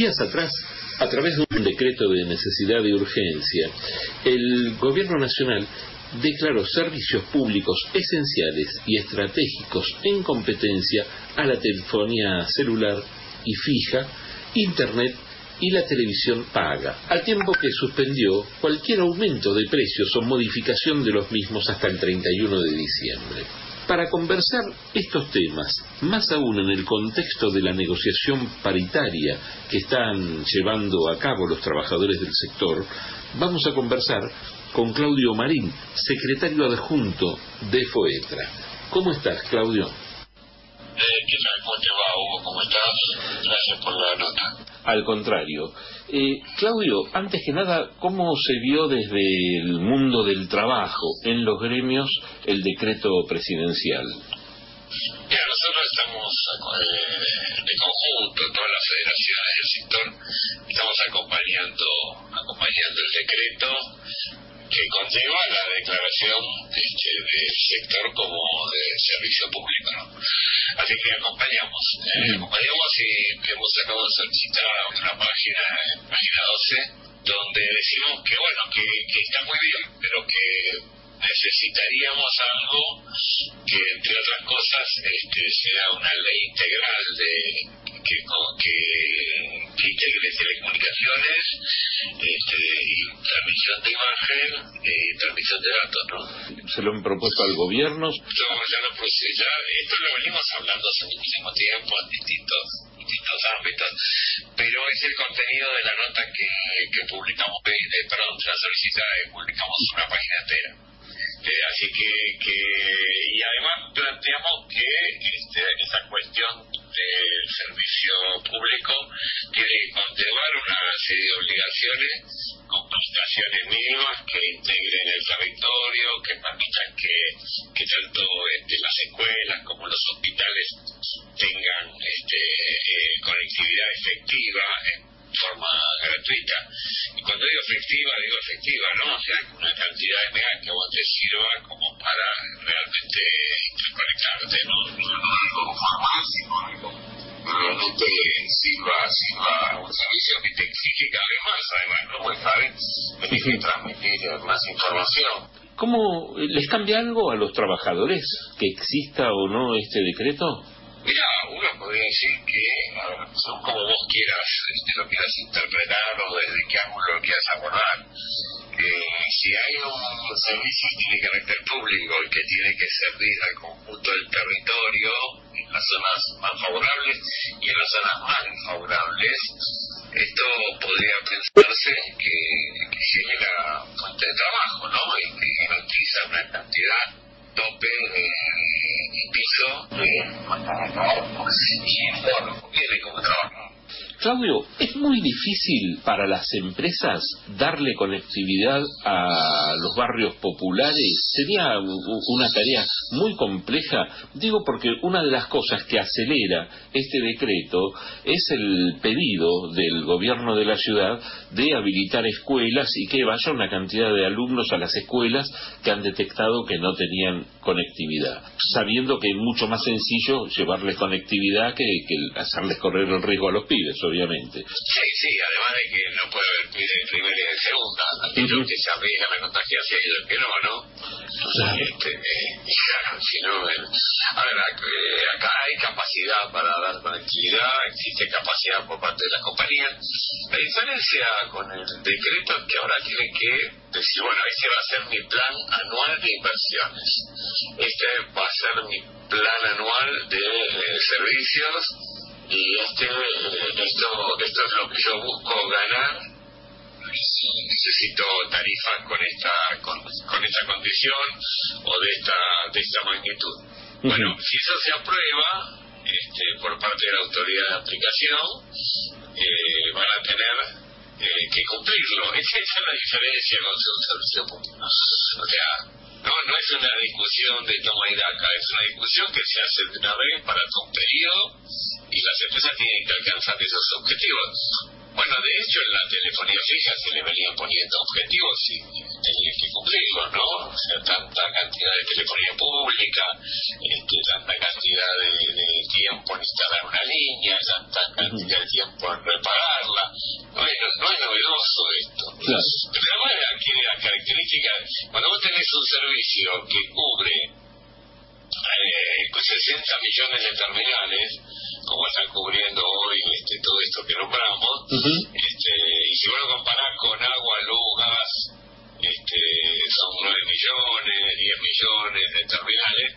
Días atrás, a través de un decreto de necesidad y urgencia, el Gobierno Nacional declaró servicios públicos esenciales y estratégicos en competencia a la telefonía celular y fija, Internet y la televisión paga, al tiempo que suspendió cualquier aumento de precios o modificación de los mismos hasta el 31 de diciembre. Para conversar estos temas, más aún en el contexto de la negociación paritaria que están llevando a cabo los trabajadores del sector, vamos a conversar con Claudio Marín, secretario adjunto de FOETRA. ¿Cómo estás, Claudio? Eh, ¿Qué tal? ¿Cómo te va, Hugo? ¿Cómo estás? Gracias por la nota. Al contrario. Eh, Claudio, antes que nada, ¿cómo se vio desde el mundo del trabajo en los gremios el decreto presidencial? Mira, nosotros estamos eh, de conjunto, todas las federaciones del sector, estamos acompañando, acompañando el decreto que conlleva la declaración este, del sector como de servicio público. ¿no? Así que acompañamos, eh, acompañamos y hemos sacado a solicitar una página, página 12, donde decimos que bueno, que, que está muy bien, pero que necesitaríamos algo que entre otras cosas este, sea una ley integral de que, que, que integre telecomunicaciones este, y transmisión de imagen y transmisión de datos ¿no? se lo han propuesto al gobierno Estamos ya, lo, ya esto lo venimos hablando hace muchísimo tiempo en distintos distintos ámbitos pero es el contenido de la nota que, que publicamos eh, perdón, de la solicitada que publicamos una página entera eh, así que, que, tanto este, las escuelas como los hospitales tengan este, eh, conectividad efectiva forma gratuita. Y cuando digo efectiva, digo efectiva, ¿no? O sea, una cantidad de megas que vos te sirva como para realmente conectarte, ¿no? No digo formal, sino realmente sirva, sirva un servicio que te exige cada vez más, además, ¿no? Pues sabes, tenés que transmitir más información. ¿Cómo les cambia algo a los trabajadores que exista o no este decreto? Mira, uno podría decir que, son como vos quieras, este, lo quieras interpretar o desde qué ángulo lo quieras abordar. Eh, si hay un servicio que tiene carácter público y que tiene que servir al conjunto del territorio, en las zonas más favorables y en las zonas más desfavorables, esto podría pensarse que genera fuente de trabajo, ¿no? Y que garantiza una cantidad tope y piso y bueno. Claudio, ¿es muy difícil para las empresas darle conectividad a los barrios populares? Sería una tarea muy compleja, digo porque una de las cosas que acelera este decreto es el pedido del gobierno de la ciudad de habilitar escuelas y que vaya una cantidad de alumnos a las escuelas que han detectado que no tenían conectividad, sabiendo que es mucho más sencillo llevarles conectividad que, hacerles correr el riesgo a los pibes obviamente. Sí, sí, además de que no puede haber pide de primera y de segunda. Aquellos uh -huh. que se arriesgan a contagiarse y el que no, ¿no? Claro. Este, eh, claro, si no, eh, a ver, acá hay capacidad para dar conectividad, existe capacidad por parte de las compañías. La diferencia con el decreto es que ahora tienen que decir, bueno, ese va a ser mi plan anual de inversiones. Este va a ser mi plan anual de eh, servicios y este esto esto es lo que yo busco ganar. Necesito tarifas con esta con, con esta condición o de esta de esta magnitud. Uh -huh. bueno si eso se aprueba este, por parte de la autoridad de aplicación eh, van a tener eh, que cumplirlo. Esa es la diferencia con su servicio público o sea no, no es una discusión de toma y daca, es una discusión que se hace de una vez para todo un periodo y las empresas tienen que alcanzar esos objetivos. Bueno, de hecho, en la telefonía fija se le venían poniendo objetivos y tenían que cumplirlos, ¿no? O sea, tanta cantidad de telefonía pública, este, tanta cantidad de, tiempo en instalar una línea, tanta cantidad de tiempo en repararla. No es, no es novedoso esto. Pero además aquí las características, cuando vos tenés un servicio que cubre eh, 60 millones de terminales, como están cubriendo hoy este, todo esto que nombramos, este, y si vos lo comparás con agua, luz, gas, este, son 9 millones, 10 millones de terminales,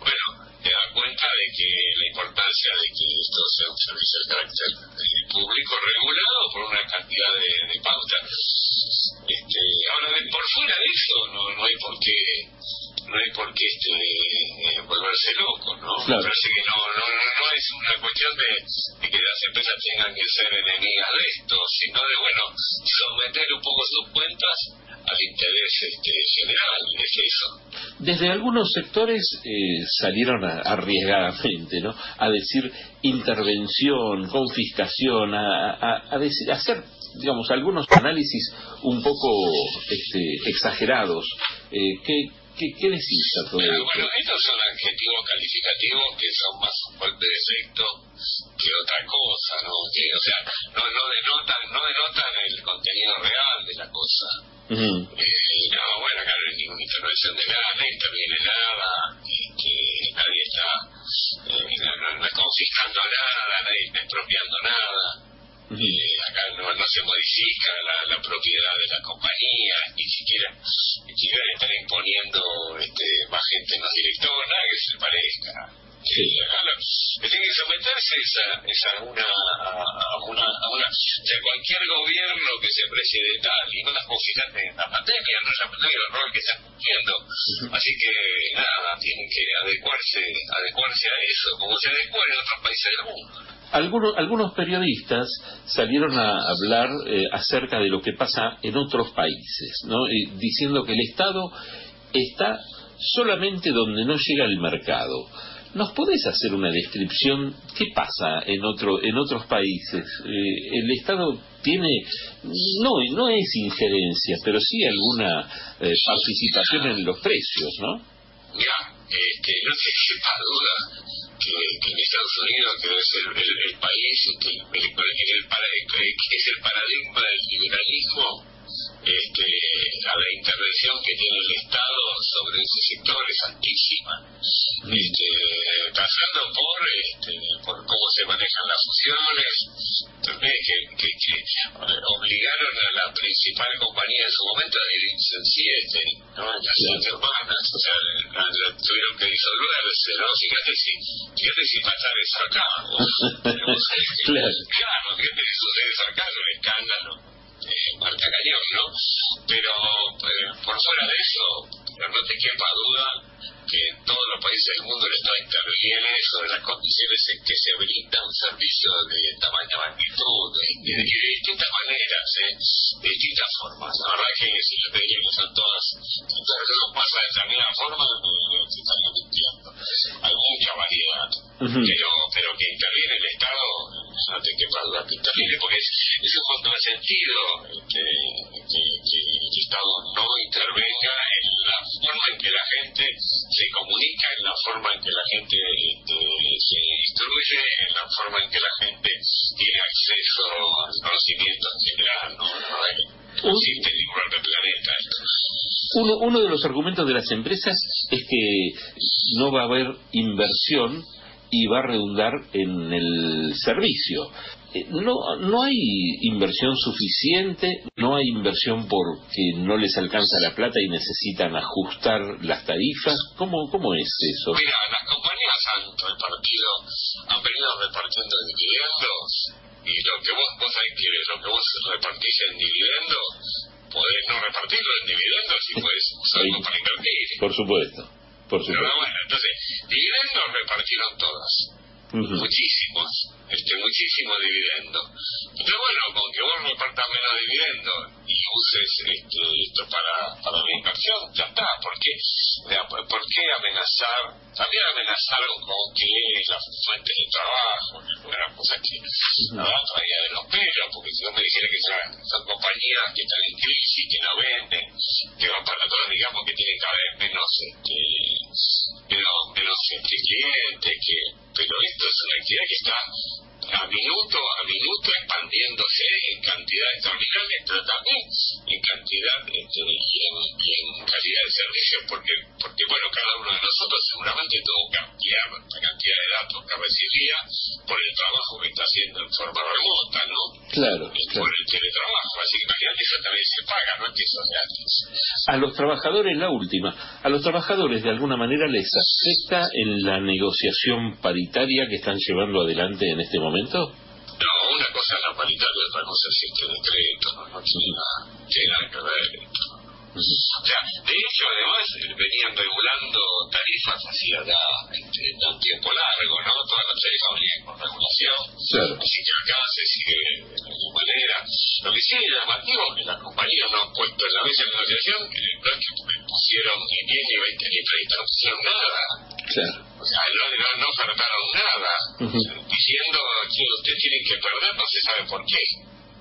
bueno, te das cuenta de que la importancia de que esto sea un servicio de carácter eh, público regulado por una cantidad de, de pautas. Este, ahora, por fuera de eso, no, no hay por qué no hay por qué este, eh, volverse loco, ¿no? Claro. Me parece que no, no, no, es una cuestión de, de, que las empresas tengan que ser enemigas de esto, sino de, bueno, someter un poco sus cuentas al interés este, general, es eso. Desde algunos sectores eh, salieron a, arriesgadamente, ¿no? A decir intervención, confiscación, a, a, a decir, hacer digamos, algunos análisis un poco este, exagerados. Eh, ¿qué, ¿Qué, qué decís a todo Pero, Bueno, estos son adjetivos calificativos que son más un golpe de efecto que otra cosa, ¿no? Que, o sea, no, no denotan no denotan el contenido real de la cosa. eh, y no, bueno, acá no hay ninguna intervención de nada, no interviene nada, que, que nadie está eh, no, no, no confiscando nada, nadie está expropiando nada eh, acá no, no, se modifica la, propiedad de la compañía, ni siquiera, ni siquiera le están imponiendo este, más gente en los directores, nada que se parezca. Sí. que tiene que someterse es a, es a una, a, una, a una, o sea, cualquier gobierno que se precie de tal, y no las fíjate en la pandemia, no es la pandemia el rol que está cumpliendo, así que nada, tienen que adecuarse, adecuarse a eso, como se adecua en otros países del mundo. Algunos, algunos periodistas salieron a hablar eh, acerca de lo que pasa en otros países, ¿no? diciendo que el Estado está solamente donde no llega el mercado. ¿Nos podés hacer una descripción qué pasa en otro en otros países? Eh, el Estado tiene no no es injerencia, pero sí alguna eh, participación en los precios, ¿no? Ya, este, no se quepa duda que, en Estados Unidos, que es el, el, país que es el paradigma del liberalismo, este, a la intervención que tiene el Estado sobre ese sector es altísima, este, pasando por, este, por cómo se manejan las fusiones, que, que, que, obligaron a la principal compañía en su momento a dividirse en siete, ¿no? las siete hermanas, o sea, tuvieron que disolverse, ¿no? Fíjate si, fíjate si pasa eso acá, o, claro. claro, fíjate si sucede eso acá, es un escándalo Marta Cañón, ¿no? Pero eh, por fuera de eso, no te quepa duda que en todos los países del mundo el Estado interviene sobre las condiciones en que se brinda un servicio de tamaña magnitud, de, de, de, distintas maneras, ¿eh? de distintas formas. La verdad es que si diría que son todas, todas no pasa de determinada forma, se estaría mintiendo. Hay mucha variedad, pero, pero que interviene el Estado, no te quepa duda que interviene, porque es, es un contrasentido que, que, que el Estado no intervenga en la forma en que la gente se comunica, en la forma en que la gente este, se instruye, en la forma en que la gente tiene acceso al conocimiento en general. No, no, existe ningún otro planeta. Uno, uno de los argumentos de las empresas es que no va a haber inversión y va a redundar en el servicio. Eh, no, no hay inversión suficiente, no hay inversión porque no les alcanza la plata y necesitan ajustar las tarifas. ¿Cómo, cómo es eso? Mira, las compañías han repartido, han venido repartiendo dividendos y lo que vos, vos quieres, lo que vos repartís en dividendos, podés no repartirlo en dividendos y podés usarlo para invertir. Por supuesto, por supuesto. Pero bueno, entonces, dividendos repartieron todas muchísimos, este, muchísimo dividendo. Pero bueno, con que vos repartas menos dividendo y uses este, esto para, para la inversión, ya está. ¿Por qué, ¿Por qué amenazar? También amenazaron con que las fuentes de trabajo, una cosa que no traía de los pelos, porque si no me dijera que son, son compañías que están en crisis, que no venden, que van para atrás, digamos, que tienen cada vez menos, este, menos, menos este, clientes, que, pero esto es una que a minuto a minuto expandiéndose en cantidad extraordinaria, pero también en cantidad este, y, en, calidad de servicio, porque, porque bueno, cada uno de nosotros seguramente tuvo que ampliar la cantidad de datos que recibía por el trabajo que está haciendo en forma remota, ¿no? Claro. Por el teletrabajo, así que imagínate, eso también se paga, no es que eso es gratis. A los trabajadores, la última, a los trabajadores de alguna manera les afecta en la negociación paritaria que están llevando adelante en este momento? No, una cosa es la paritaria, otra cosa es este decreto, no, no tiene nada que ver esto. O sea, de hecho, además, venían regulando tarifas hacía ya este, un tiempo largo, ¿no? Todas las tarifas venían con regulación. Así que acá se sigue de alguna manera. Lo que sí es llamativo es que las compañías no han puesto en la mesa de negociación, que no es que pusieron ni 10, ni 20, ni 30, no pusieron nada. O sea, no, no, no ofertaron nada, diciendo, que ustedes tienen que perder, no se sabe por qué.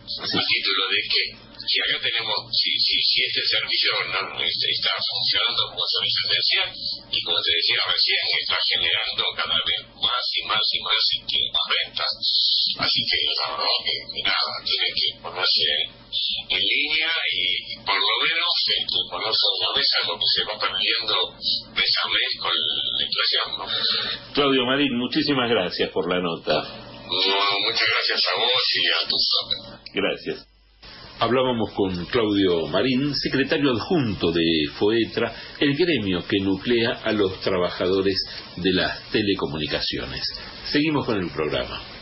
¿A título de qué? Si acá tenemos, si, si, si este servicio no, este, está funcionando como servicio esencial y como te decía recién, está generando cada vez más y más y más, ventas. Así que la verdad que, nada, tiene que ponerse en línea y, por lo menos este, poner sobre la mesa lo que se va perdiendo mes a mes con la inflación. Claudio Marín, muchísimas gracias por la nota. muchas gracias a vos y a tus Gracias. Hablábamos con Claudio Marín, secretario adjunto de FOETRA, el gremio que nuclea a los trabajadores de las telecomunicaciones. Seguimos con el programa.